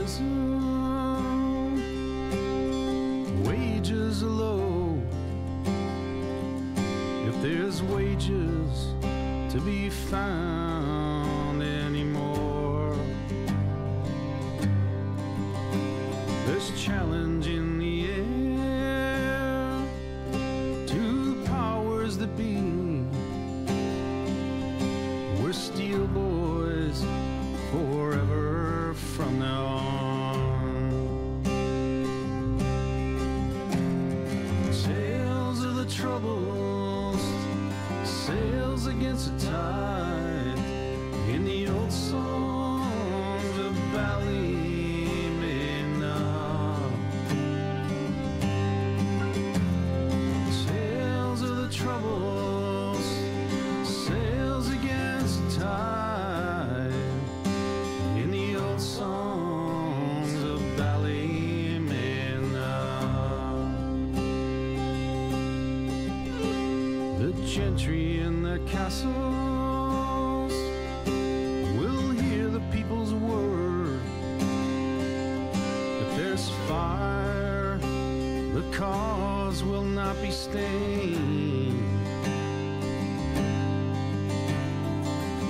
prison. Wages low. If there's wages to be found anymore, there's challenge in the air. Two powers that be. We're still. it's a time.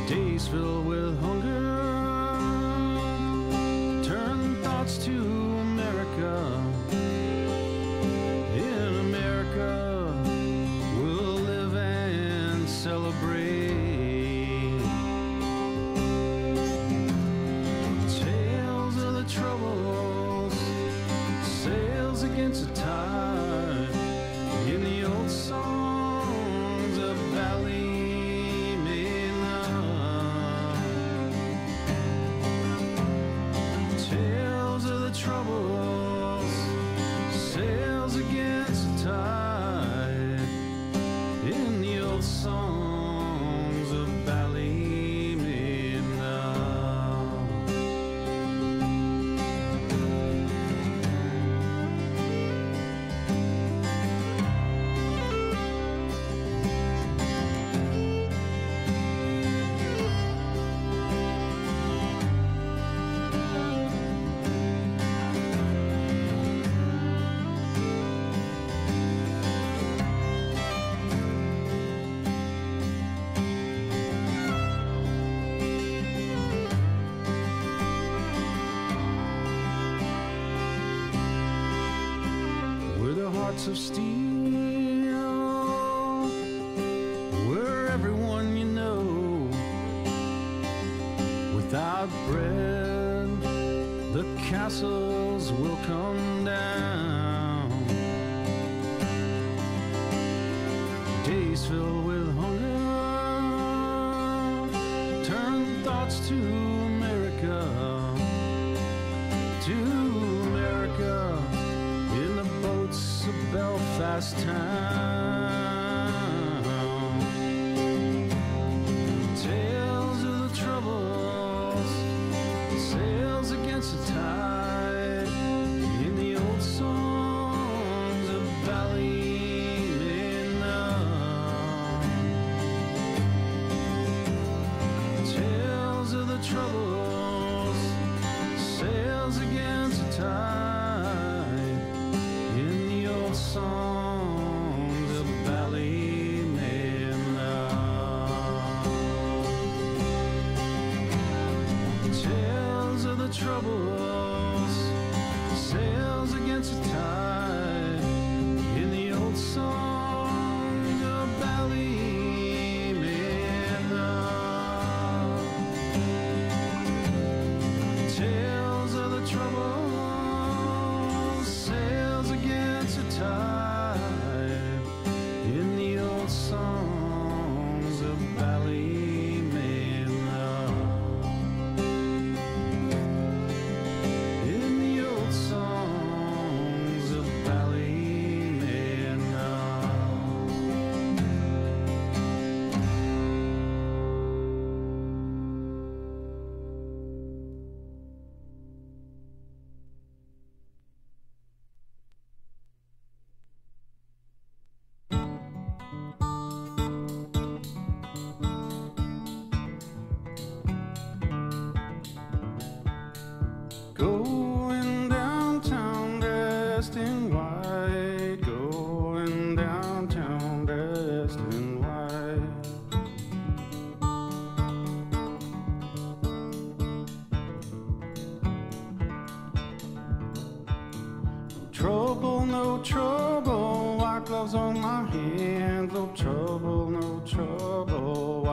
Days filled with hearts of steel. where everyone you know without bread. The castles will come down. Days filled with hunger turn thoughts to a Belfast town.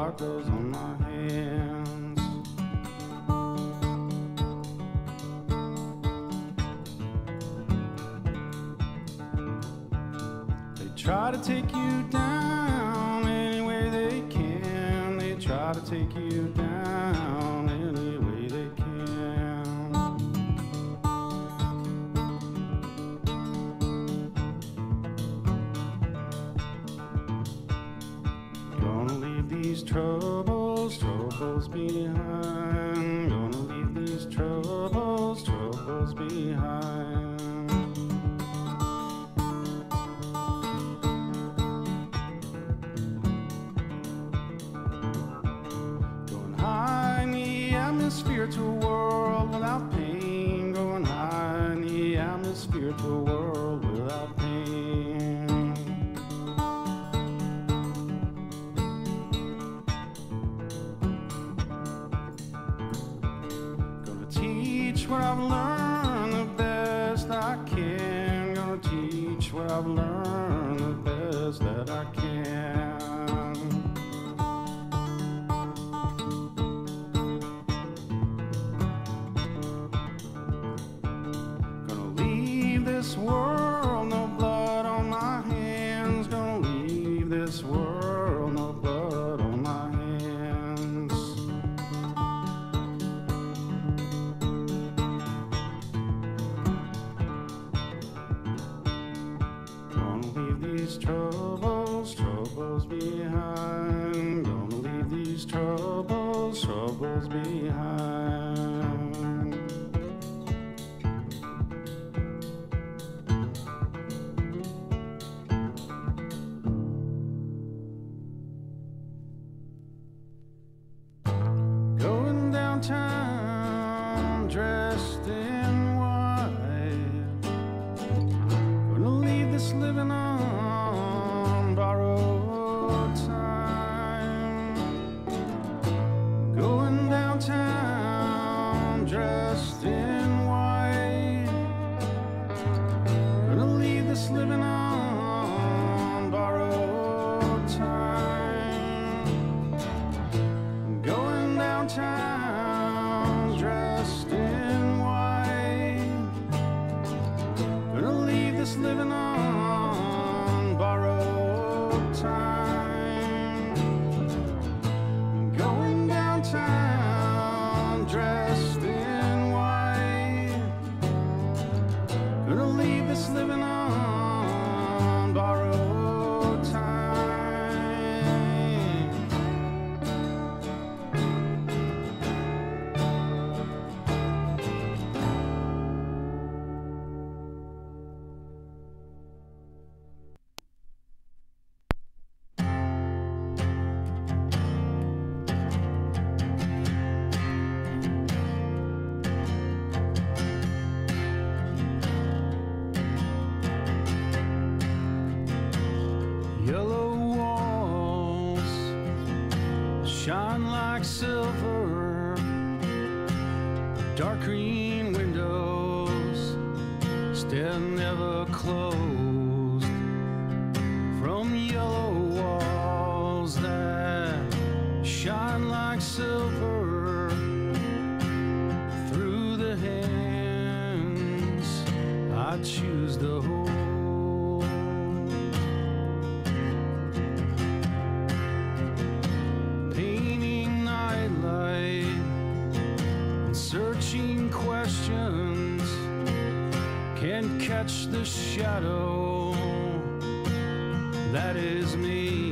on my hands. They try to take you down. Spiritual world without pain. Going high in the atmosphere to a world without pain. Gonna teach what I've learned the best I can. Gonna teach what I've learned. these troubles, troubles behind. Gonna leave these troubles, troubles behind. cream. catch the shadow that is me.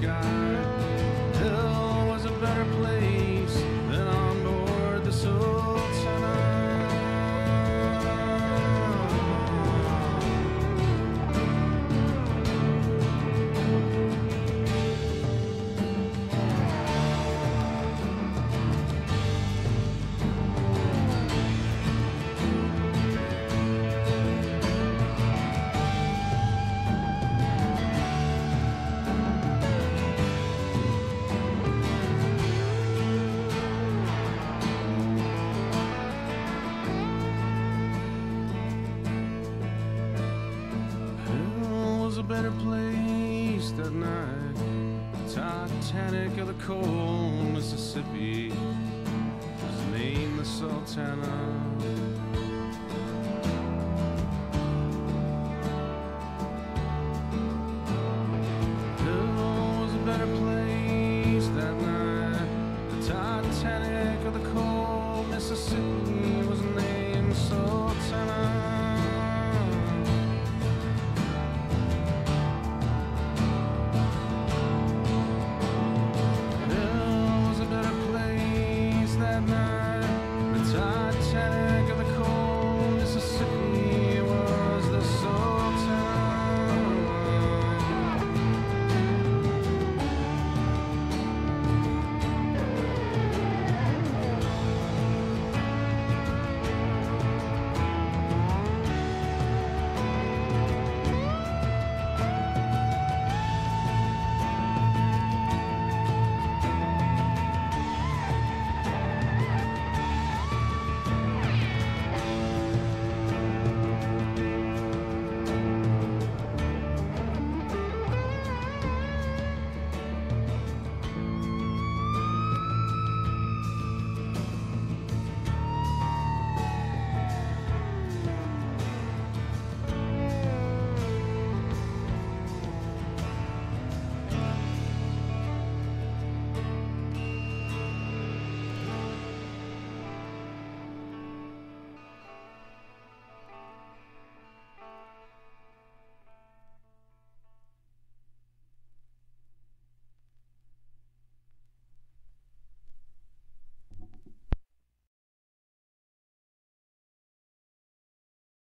sky. better place that night. The Titanic of the cold Mississippi was named the Sultana.